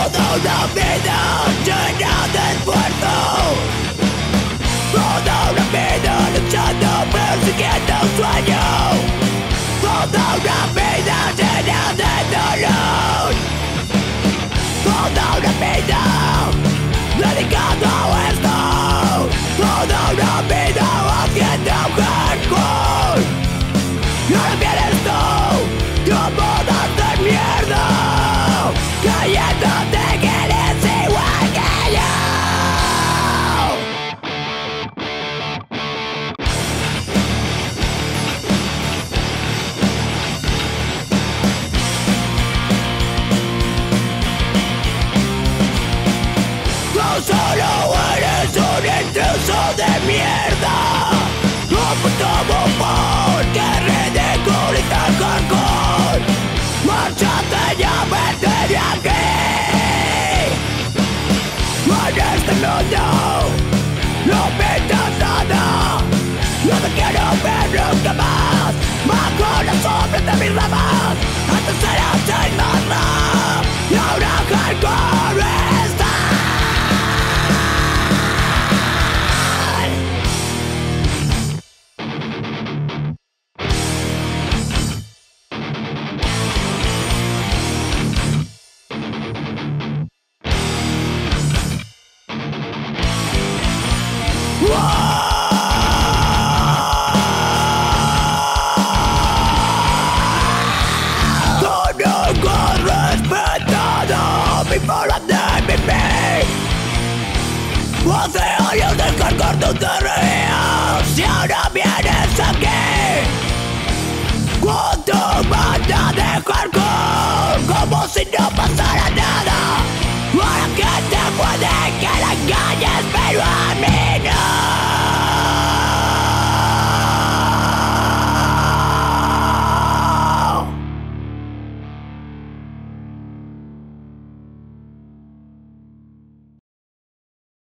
Todo una vida llena de esfuerzo Toda una vida luchando, persiguiendo un sueño Toda una vida llena de dolor Toda una vida dedicada a esto Toda una vida solo eres un intruso de mierda. Como por que ridiculiza el cargón Márchate ya, vete de aquí. En este mundo Hace años de cargar tus tareas Si ahora vienes aquí Con tu banda de hardcore Como si no pasara nada. Para que te puede que la engañes